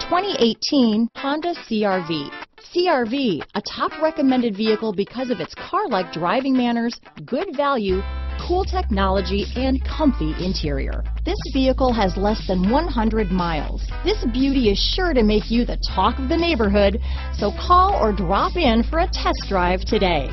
2018 Honda CRV. CRV, a top recommended vehicle because of its car-like driving manners, good value, cool technology, and comfy interior. This vehicle has less than 100 miles. This beauty is sure to make you the talk of the neighborhood, so call or drop in for a test drive today.